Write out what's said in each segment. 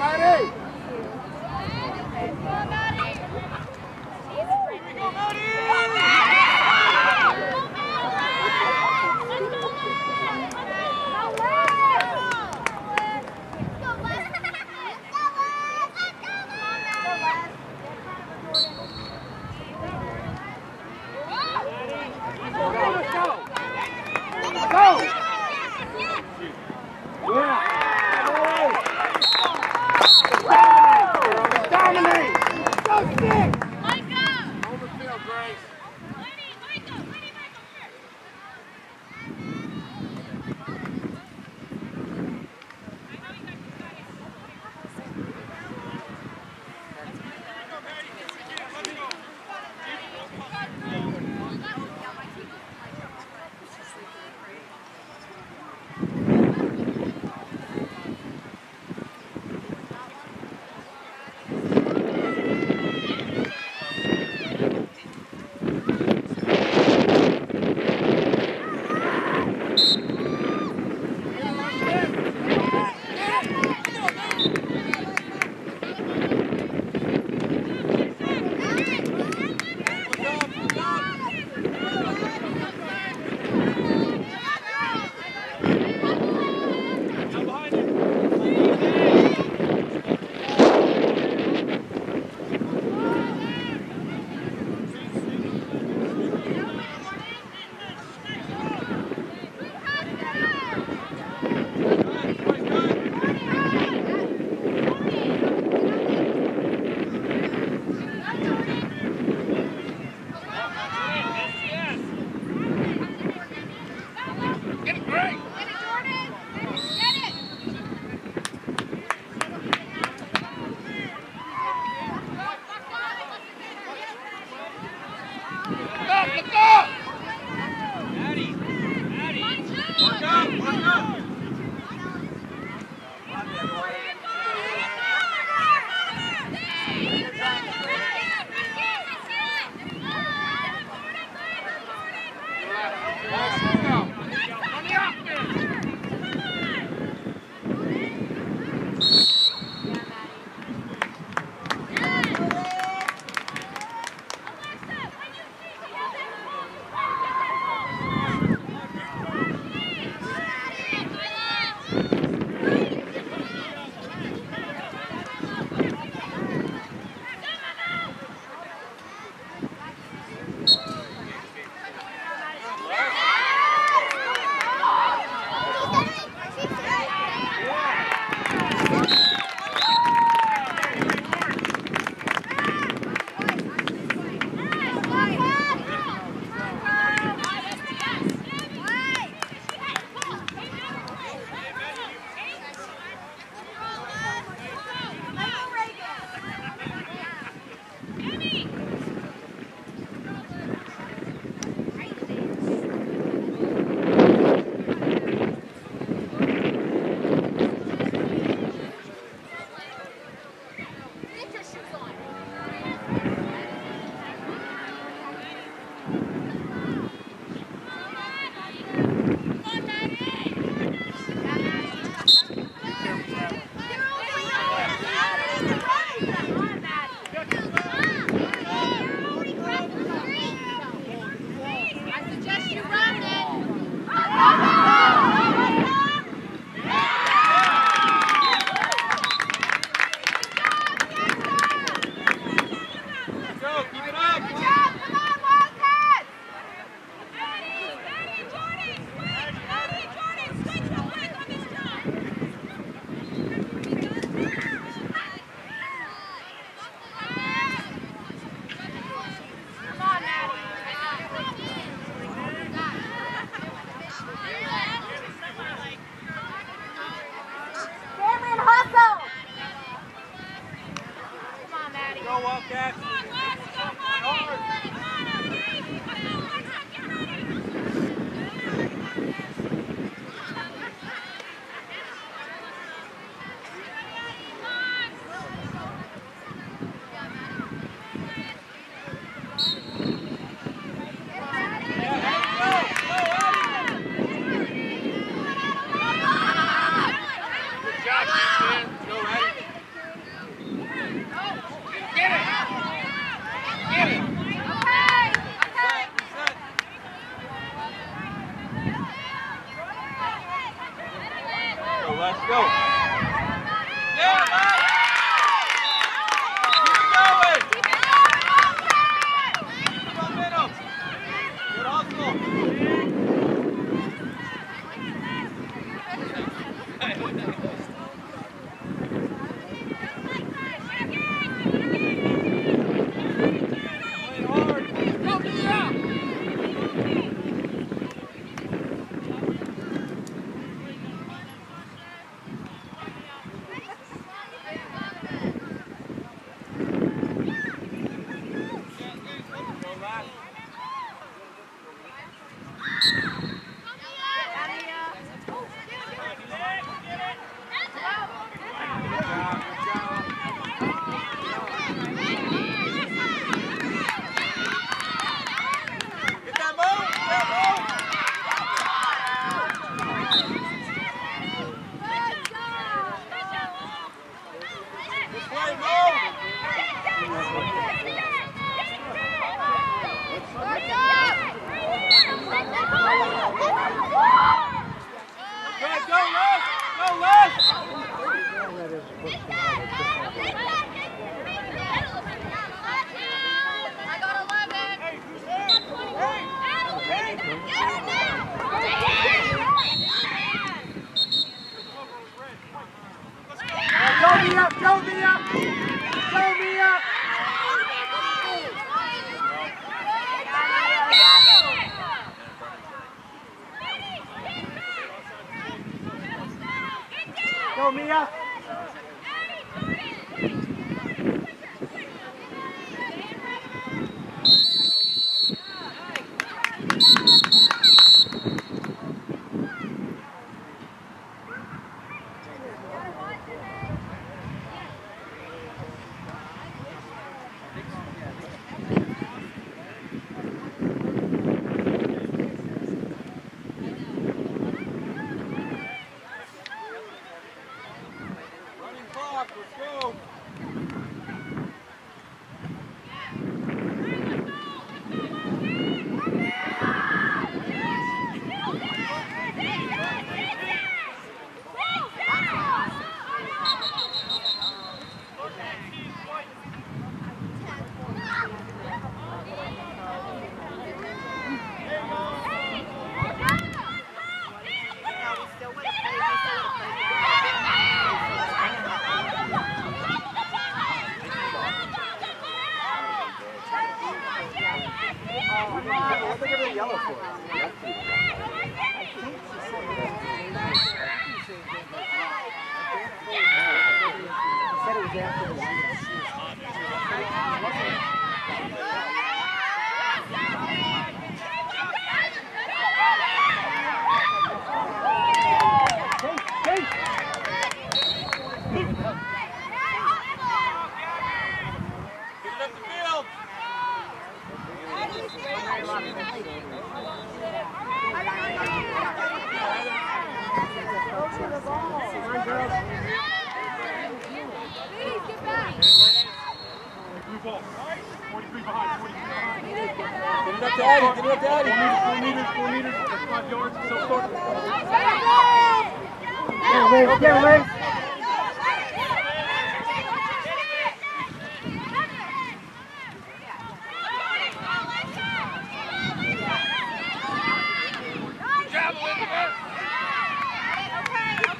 Maddie! Dominate! Dominate! So sick!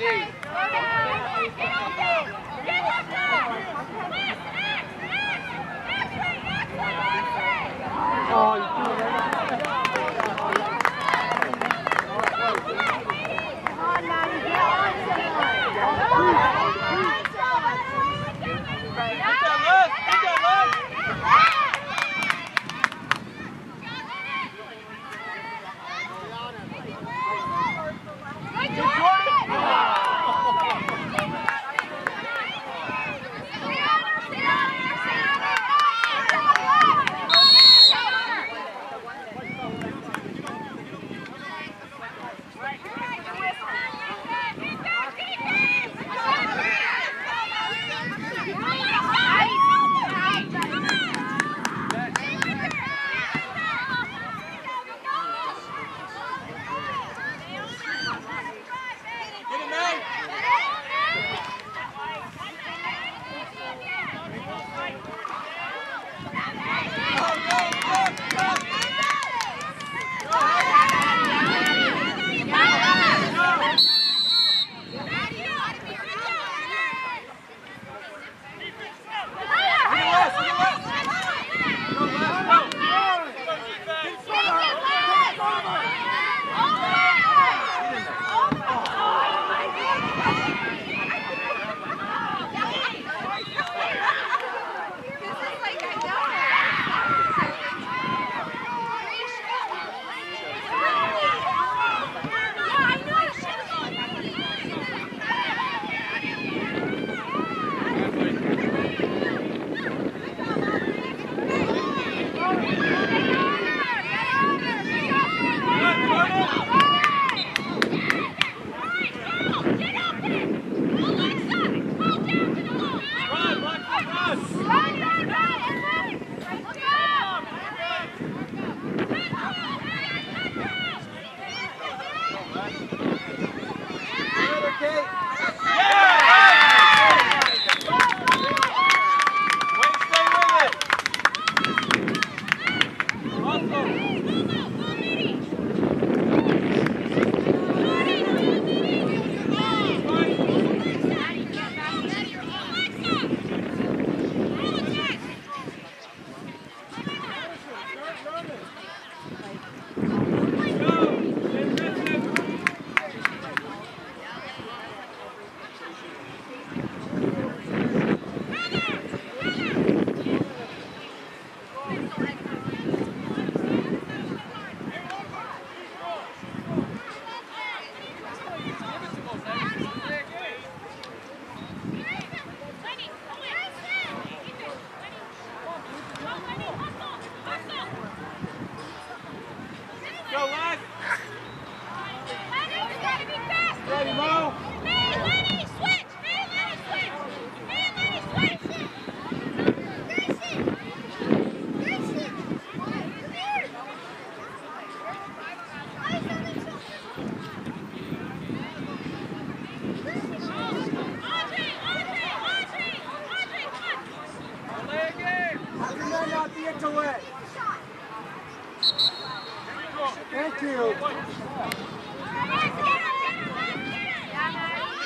Come Cynthia to let. Thank you. Get him, get him, get him.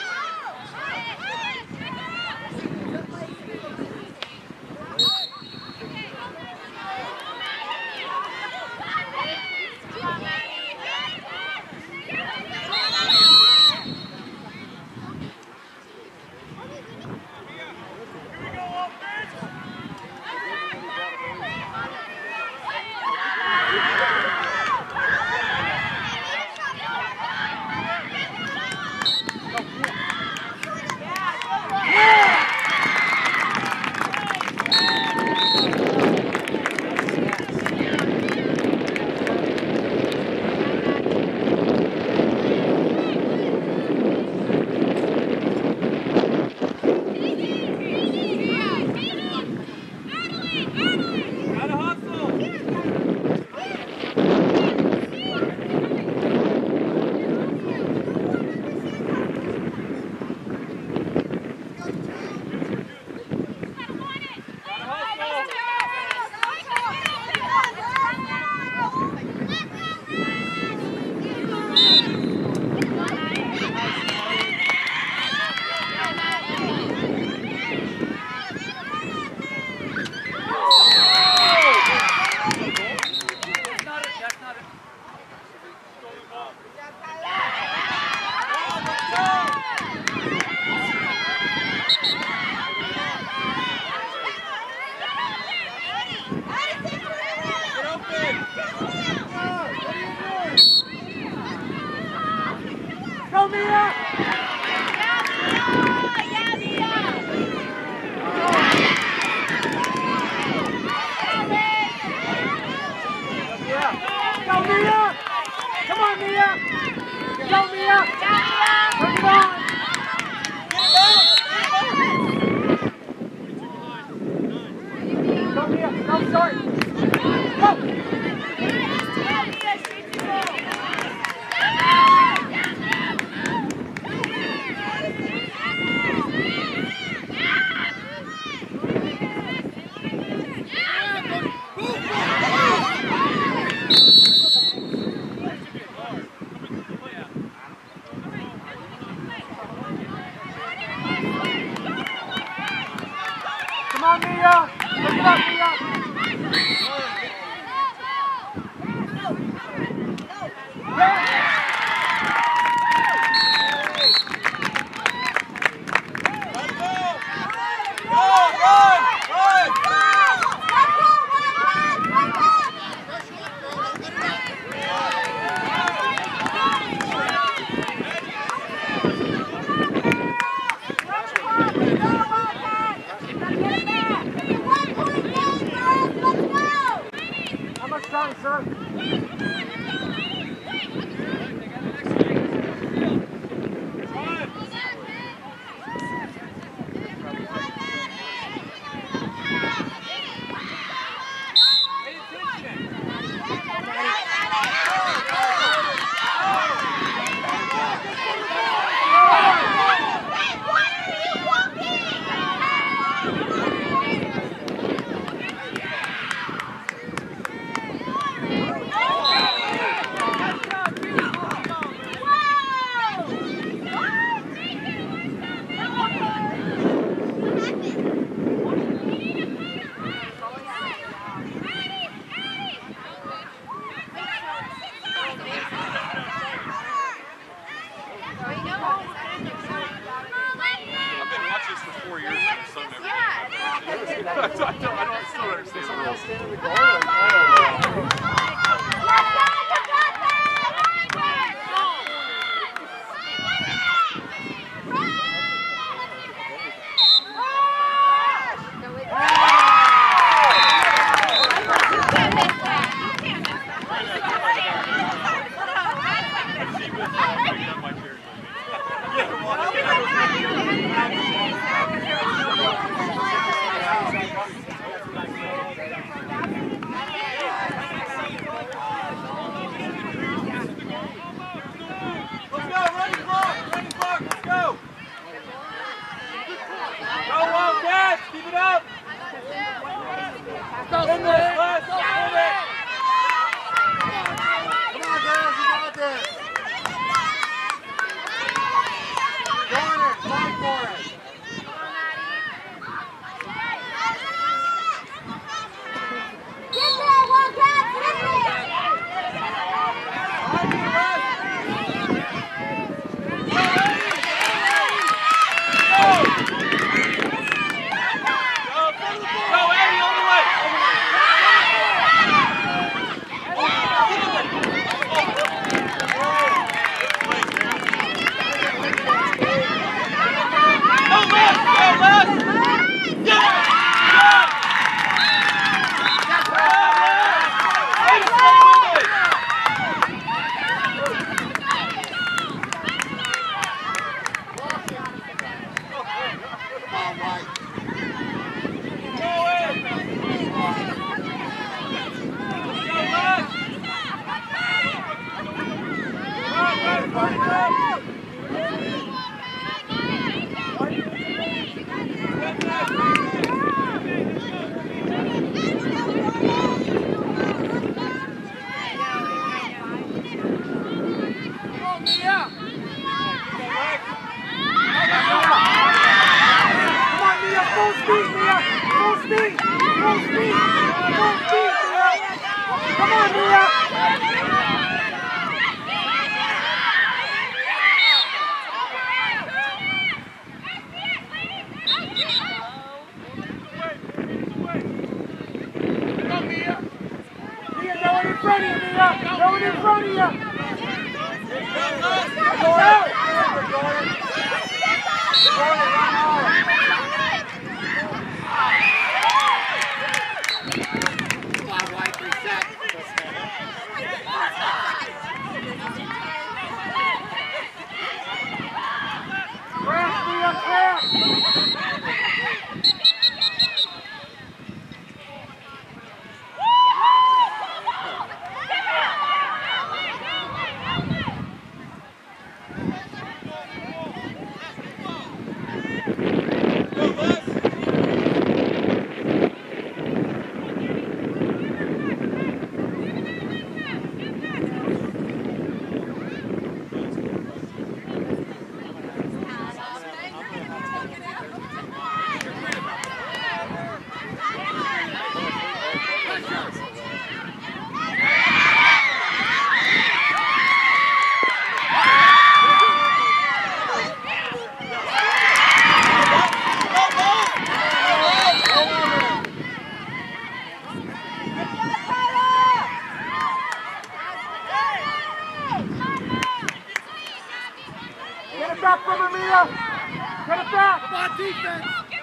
defense.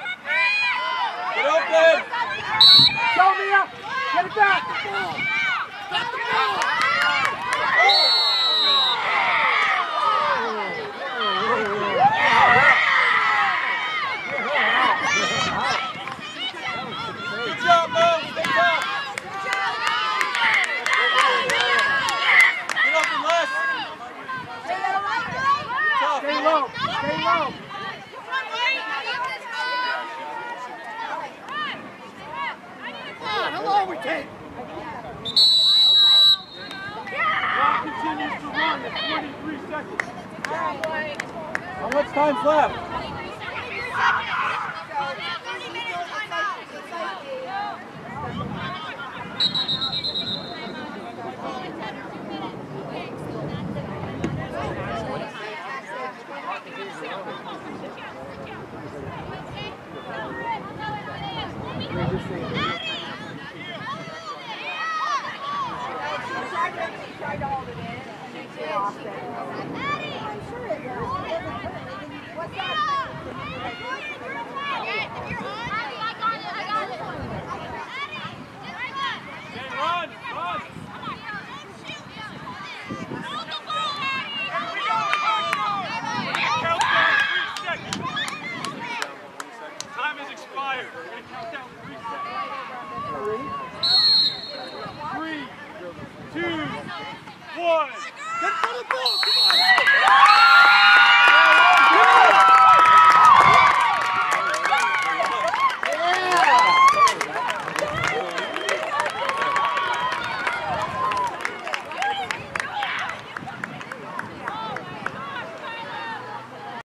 rotate. How much time's left? Thank you. profit. I'm sure it does. What's that?